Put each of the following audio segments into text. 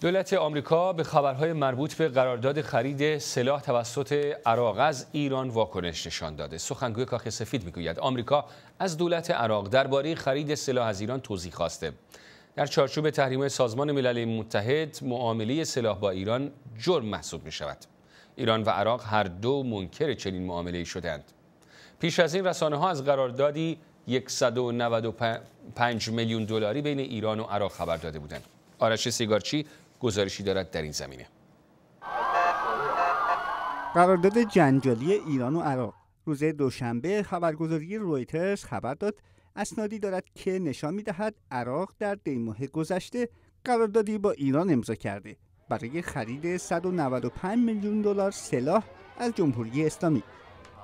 دولت آمریکا به خبرهای مربوط به قرارداد خرید سلاح توسط عراق از ایران واکنش نشان داده. سخنگوی کاخ سفید می‌گوید آمریکا از دولت عراق درباره خرید سلاح از ایران توضیح خواسته. در چارچوب تحریم سازمان ملل متحد معامله سلاح با ایران جرم محسوب می شود. ایران و عراق هر دو منکر چنین معامله شدند. پیش از این رسانه ها از قراردادی 195 میلیون دلاری بین ایران و عراق خبر داده بودند. آرش سیگارچی گزارشی دارد در این زمینه. قرارداد جنجالی ایران و عراق. روز دوشنبه خبرگزاری رویترز خبر داد اسنادی دارد که نشان می‌دهد عراق در دی ماه گذشته قراردادی با ایران امضا کرده. برای خرید 195 میلیون دلار سلاح از جمهوری اسلامی.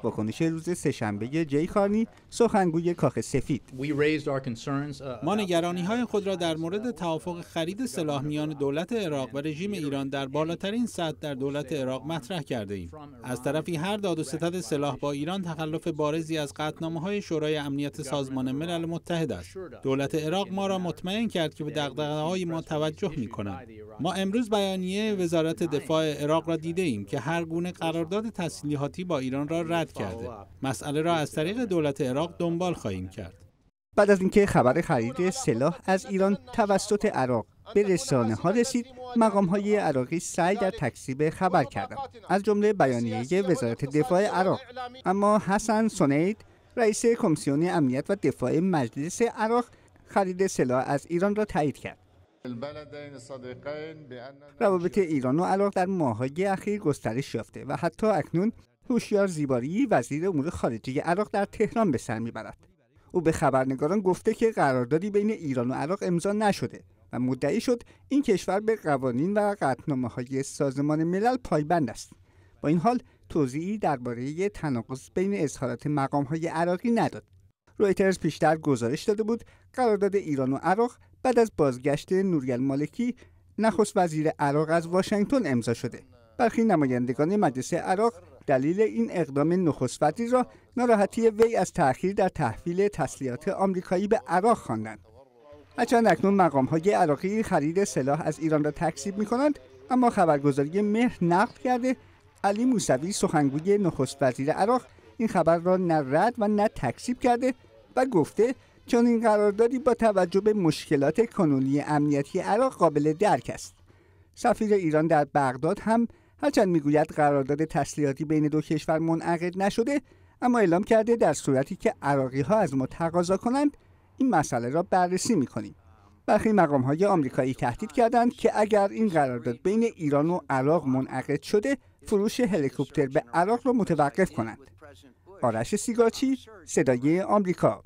واکنش روز سهشنبه جی خانی سخنگوی کاخ سفید. Uh, ما نگرانی های خود را در مورد توافق خرید سلاح میان دولت عراق و رژیم ایران در بالاترین سطح در دولت عراق مطرح کرده ایم. از طرفی هر داد و ستد سلاح با ایران تخلف بارزی از قطنامه های شورای امنیت سازمان ملل متحد است. دولت عراق ما را مطمئن کرد که به دغدغه های ما توجه می کنند ما امروز بیانیه وزارت دفاع عراق را دیده ایم که هر گونه قرارداد تسلیحاتی با ایران را رد کرده. مسئله را از طریق دولت عراق دنبال خواهیم کرد. بعد از اینکه خبر خرید سلاح از ایران توسط عراق به رسانه ها رسید مقام های عراقی سعی در تکذیب خبر کردند. از جمله بیانیه وزارت دفاع عراق. اما حسن سونید رئیس کمیسیون امنیت و دفاع مجلس عراق خرید سلاح از ایران را تایید کرد. روابط ایران و عراق در ماههای اخیر گسترش یافته و حتی اکنون هوشیار زیباری وزیر امور خارجه عراق در تهران به سر می‌برد. او به خبرنگاران گفته که قراردادی بین ایران و عراق امضا نشده و مدعی شد این کشور به قوانین و قطنامه های سازمان ملل پایبند است. با این حال توضیحی درباره تناقض بین اظهارات مقام های عراقی نداد. رویترز پیشتر گزارش داده بود قرارداد ایران و عراق بعد از بازگشت نوریل مالکی نخست وزیر عراق از واشنگتن امضا شده. برخی نمایندگان مجلس عراق دلیل این اقدام نخست وزیر را ناراحتی وی از تأخیر در تحویل تسلیحات آمریکایی به عراق خواندند. هرچند اکنون مقام های عراقی خرید سلاح از ایران را تکذیب می کنند اما خبرگزاری مهر نقل کرده علی موسوی سخنگوی نخست وزیر عراق این خبر را نه رد و نه تکذیب کرده و گفته چون این قراردادی با توجه به مشکلات کنونی امنیتی عراق قابل درک است. سفیر ایران در بغداد هم هرچند می‌گوید قرارداد تسلیحاتی بین دو کشور منعقد نشده اما اعلام کرده در صورتی که عراقی ها از ما تقاضا کنند این مسئله را بررسی می‌کنیم. برخی مقام های آمریکایی تهدید کردند که اگر این قرارداد بین ایران و عراق منعقد شده فروش هلیکوپتر به عراق را متوقف کنند. آرش سیگاچی صدای آمریکا.